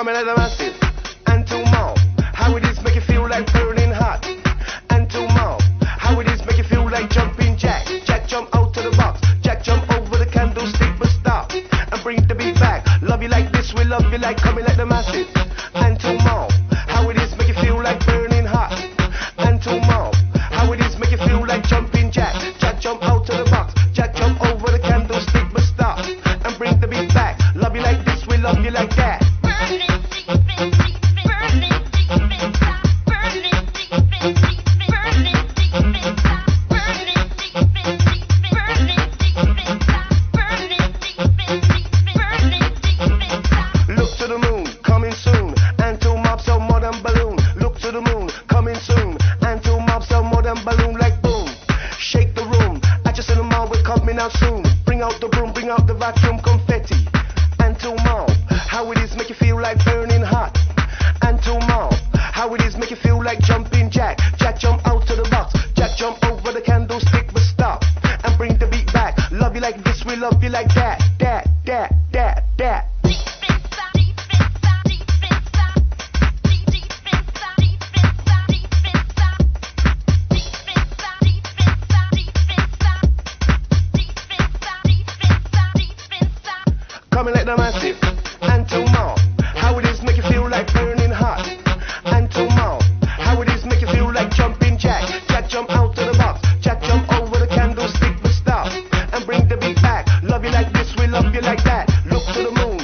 coming at the masses. And more. How it is make you feel like burning hot. And more. How it is make you feel like jumping jack. Jack jump out to the box. Jack jump over the candlestick, but stop and bring the beat back. Love you like this, we love you like out soon. Bring out the broom, bring out the vacuum confetti. Anthill Mob, how it is make you feel like burning hot. Anthill Mob, how it is make you feel like jumping jack. Jack jump out to the box. Jack jump over the candlestick, but stop and bring the beat back. Love you like this, we love you like that, that, that, that, that. a massive and two more. How it is make you feel like burning hot Anthill Mob. How it is make you feel like jumping jack. Jack jump out of the box. Jack jump over the candlestick with stop and bring the beat back. Love you like this, we love you like that. Look to the moon.